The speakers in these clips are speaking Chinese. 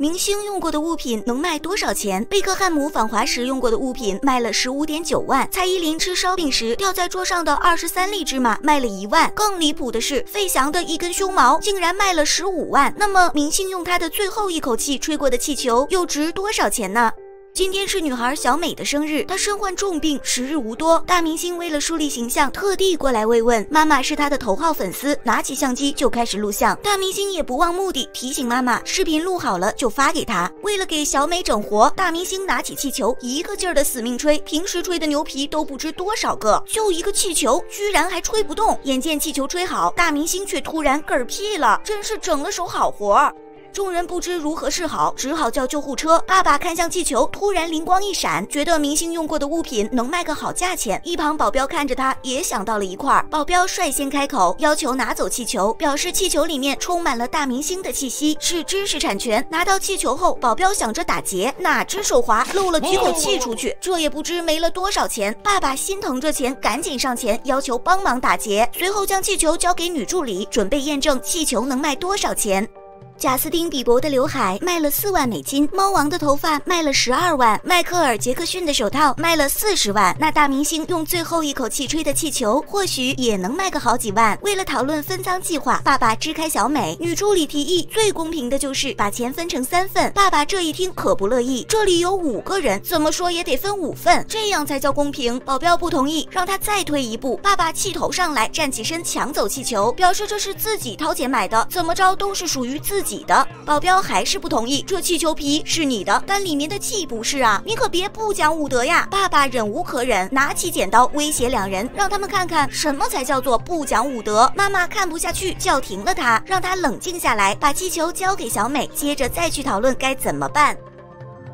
明星用过的物品能卖多少钱？贝克汉姆访华时用过的物品卖了十五点九万。蔡依林吃烧饼时掉在桌上的二十三粒芝麻卖了一万。更离谱的是，费翔的一根胸毛竟然卖了十五万。那么，明星用他的最后一口气吹过的气球又值多少钱呢？今天是女孩小美的生日，她身患重病，时日无多。大明星为了树立形象，特地过来慰问。妈妈是她的头号粉丝，拿起相机就开始录像。大明星也不忘目的，提醒妈妈，视频录好了就发给她。为了给小美整活，大明星拿起气球，一个劲儿的死命吹。平时吹的牛皮都不知多少个，就一个气球，居然还吹不动。眼见气球吹好，大明星却突然嗝屁了，真是整了手好活儿。众人不知如何是好，只好叫救护车。爸爸看向气球，突然灵光一闪，觉得明星用过的物品能卖个好价钱。一旁保镖看着他，也想到了一块儿。保镖率先开口，要求拿走气球，表示气球里面充满了大明星的气息，是知识产权。拿到气球后，保镖想着打劫，哪知手滑，漏了几口气出去，这也不知没了多少钱。爸爸心疼这钱，赶紧上前要求帮忙打劫，随后将气球交给女助理，准备验证气球能卖多少钱。贾斯汀·比伯的刘海卖了四万美金，猫王的头发卖了十二万，迈克尔·杰克逊的手套卖了四十万。那大明星用最后一口气吹的气球，或许也能卖个好几万。为了讨论分赃计划，爸爸支开小美，女助理提议最公平的就是把钱分成三份。爸爸这一听可不乐意，这里有五个人，怎么说也得分五份，这样才叫公平。保镖不同意，让他再退一步。爸爸气头上来，站起身抢走气球，表示这是自己掏钱买的，怎么着都是属于自己。己的保镖还是不同意，这气球皮是你的，但里面的气不是啊！你可别不讲武德呀！爸爸忍无可忍，拿起剪刀威胁两人，让他们看看什么才叫做不讲武德。妈妈看不下去，叫停了他，让他冷静下来，把气球交给小美，接着再去讨论该怎么办。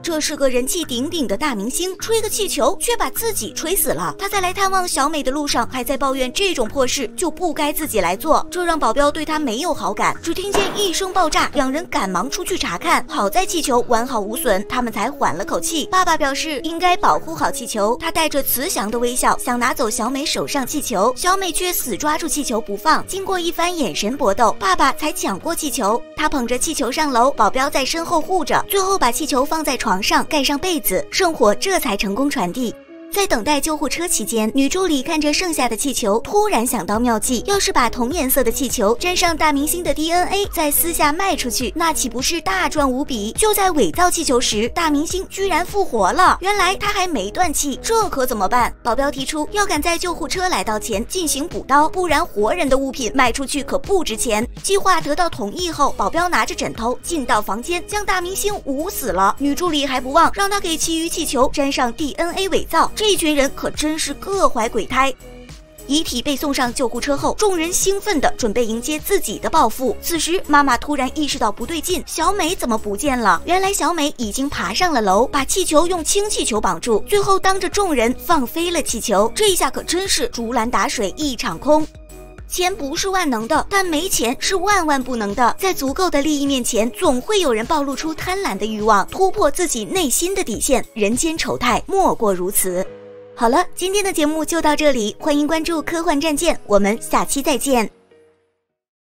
这是个人气鼎鼎的大明星，吹个气球却把自己吹死了。他在来探望小美的路上，还在抱怨这种破事就不该自己来做，这让保镖对他没有好感。只听见一声爆炸，两人赶忙出去查看，好在气球完好无损，他们才缓了口气。爸爸表示应该保护好气球，他带着慈祥的微笑想拿走小美手上气球，小美却死抓住气球不放。经过一番眼神搏斗，爸爸才抢过气球。他捧着气球上楼，保镖在身后护着，最后把气球放在床。床上盖上被子，圣火这才成功传递。在等待救护车期间，女助理看着剩下的气球，突然想到妙计：要是把同颜色的气球沾上大明星的 DNA，再私下卖出去，那岂不是大赚无比？就在伪造气球时，大明星居然复活了！原来他还没断气，这可怎么办？保镖提出要赶在救护车来到前进行补刀，不然活人的物品卖出去可不值钱。计划得到同意后，保镖拿着枕头进到房间，将大明星捂死了。女助理还不忘让他给其余气球沾上 DNA 伪造。这群人可真是各怀鬼胎。遗体被送上救护车后，众人兴奋地准备迎接自己的报复。此时，妈妈突然意识到不对劲，小美怎么不见了？原来小美已经爬上了楼，把气球用氢气球绑住，最后当着众人放飞了气球。这一下可真是竹篮打水一场空。钱不是万能的，但没钱是万万不能的。在足够的利益面前，总会有人暴露出贪婪的欲望，突破自己内心的底线。人间丑态莫过如此。好了，今天的节目就到这里，欢迎关注科幻战舰，我们下期再见。